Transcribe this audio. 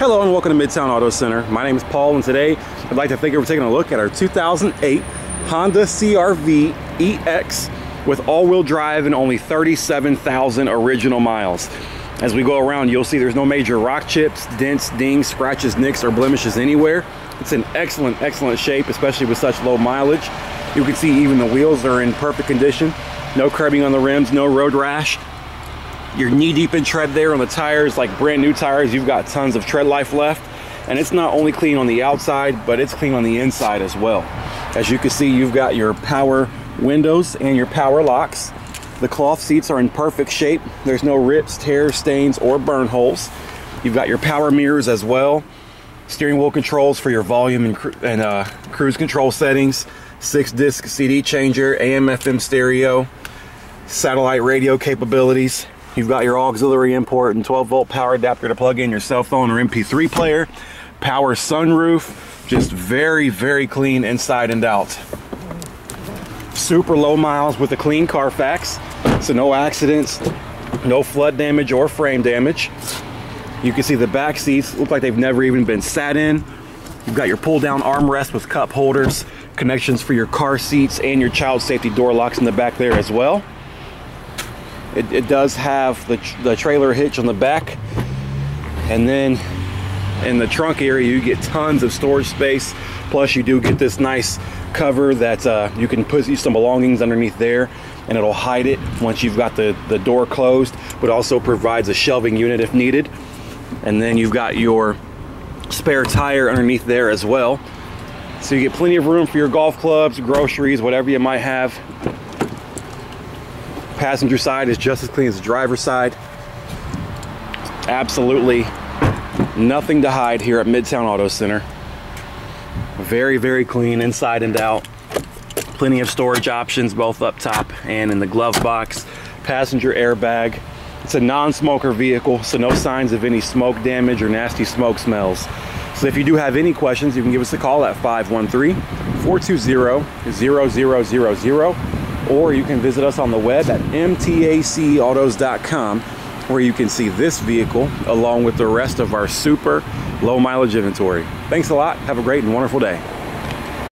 Hello and welcome to Mid-Towne Auto Center. My name is Paul and today I'd like to thank you for taking a look at our 2008 Honda CR-V EX with all-wheel drive and only 37,000 original miles. As we go around, you'll see there's no major rock chips, dents, dings, scratches, nicks, or blemishes anywhere. It's in excellent, excellent shape, especially with such low mileage. You can see even the wheels are in perfect condition. No curbing on the rims, no road rash. You're knee deep in tread there on the tires, like brand new tires. You've got tons of tread life left. And it's not only clean on the outside, but it's clean on the inside as well. As you can see, you've got your power windows and your power locks. The cloth seats are in perfect shape. There's no rips, tears, stains, or burn holes. You've got your power mirrors as well. Steering wheel controls for your volume and, cru and uh, cruise control settings. Six disc CD changer, AM FM stereo, satellite radio capabilities. You've got your auxiliary import and 12 volt power adapter to plug in your cell phone or MP3 player. Power sunroof, just very, very clean inside and out. Super low miles with a clean Carfax, so no accidents, no flood damage or frame damage. You can see the back seats look like they've never even been sat in. You've got your pull down armrest with cup holders, connections for your car seats and your child safety door locks in the back there as well. It, it does have the, the trailer hitch on the back. And then in the trunk area, you get tons of storage space. Plus you do get this nice cover that uh, you can put some belongings underneath there and it'll hide it once you've got the, the door closed, but also provides a shelving unit if needed. And then you've got your spare tire underneath there as well. So you get plenty of room for your golf clubs, groceries, whatever you might have passenger side is just as clean as the driver's side. Absolutely nothing to hide here at Mid-Towne Auto Center. Very, very clean inside and out. Plenty of storage options both up top and in the glove box. Passenger airbag. It's a non-smoker vehicle, so no signs of any smoke damage or nasty smoke smells. So if you do have any questions, you can give us a call at 513-420-0000 or you can visit us on the web at mtacautos.com where you can see this vehicle along with the rest of our super low mileage inventory. Thanks a lot. Have a great and wonderful day.